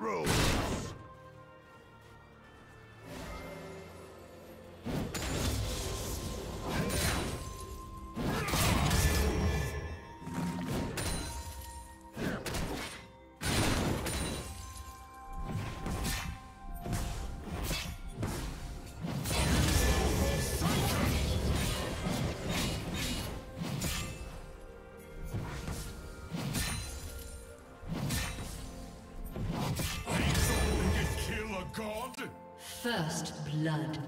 Rules! First blood.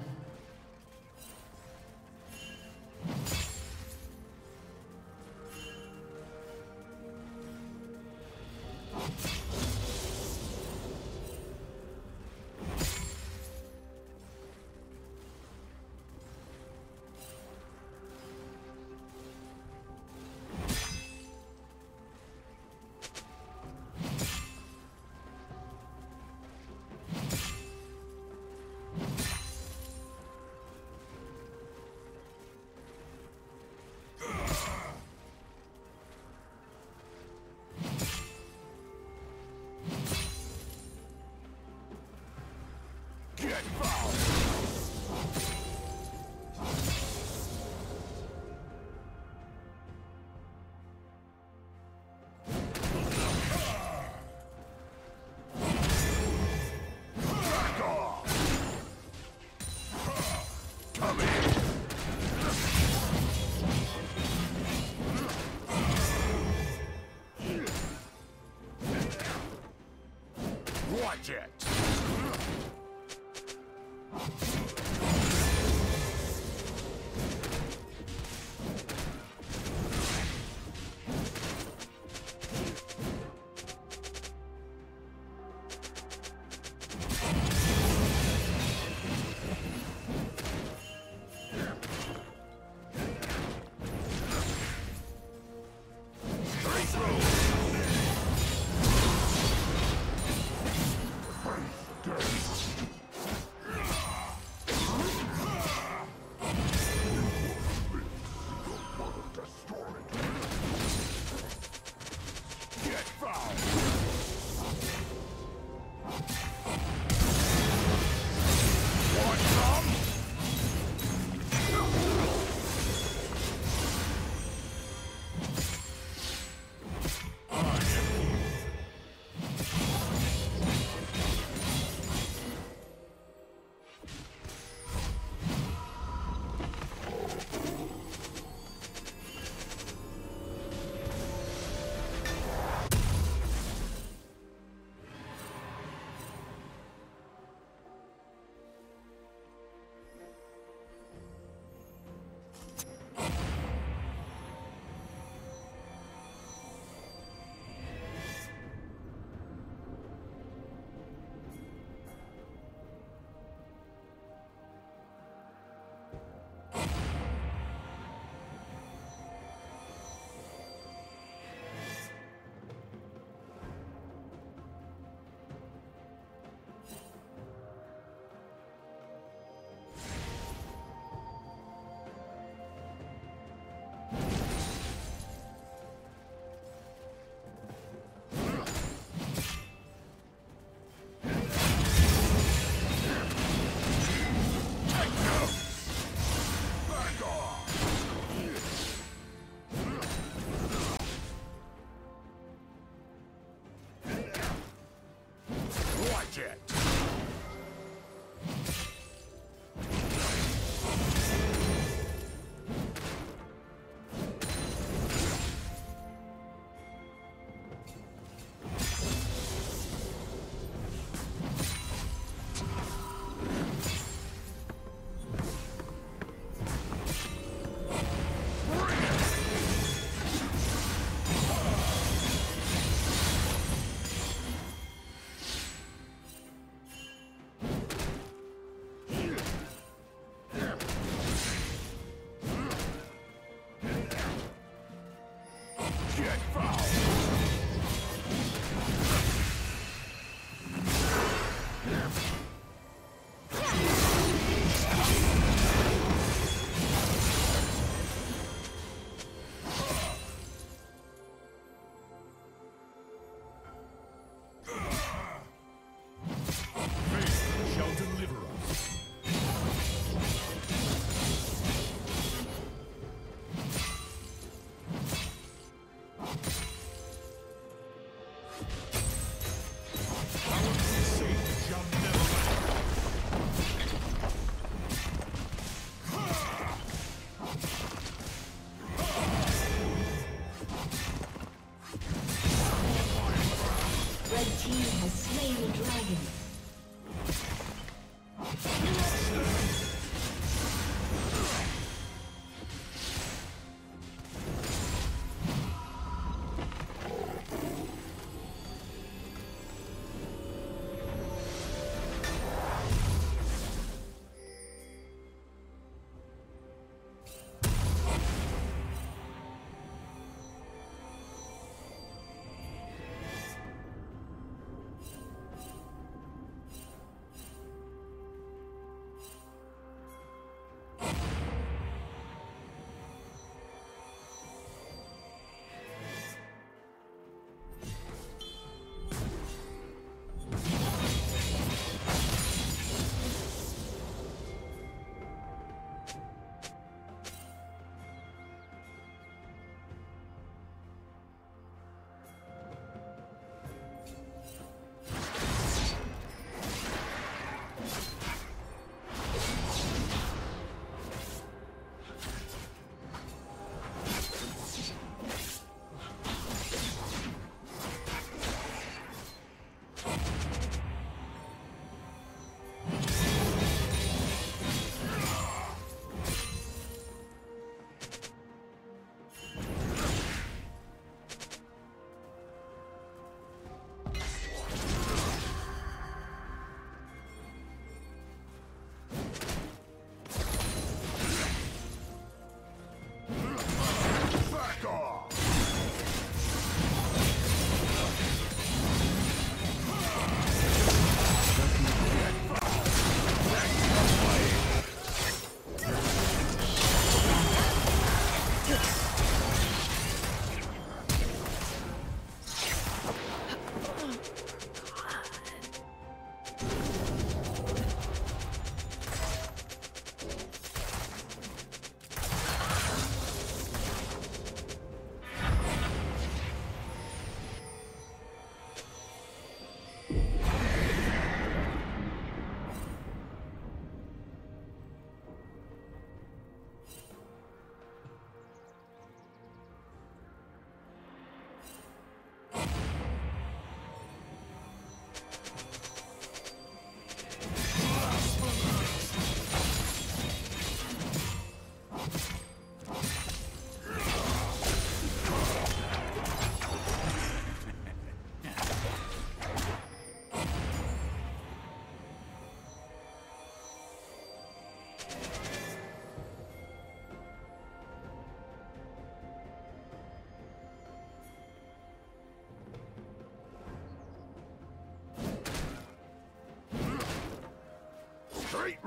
Watch it!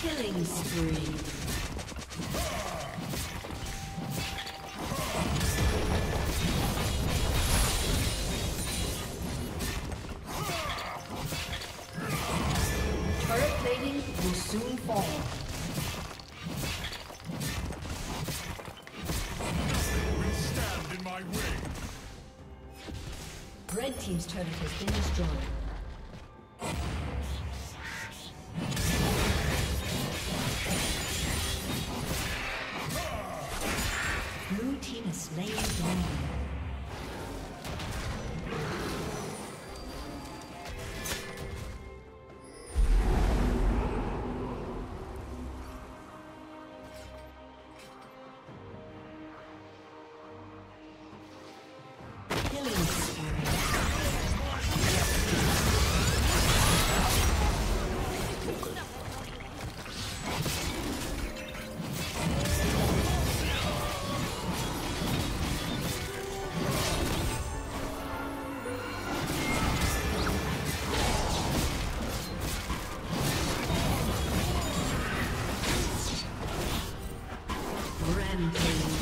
Killing spree. Turret plating will soon fall. will stand in my way. Red Team's turret has been destroyed. Rampage.